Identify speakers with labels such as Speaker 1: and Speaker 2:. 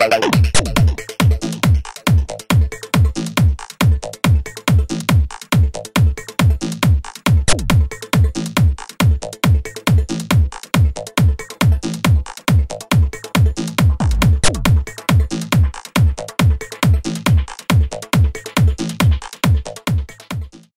Speaker 1: para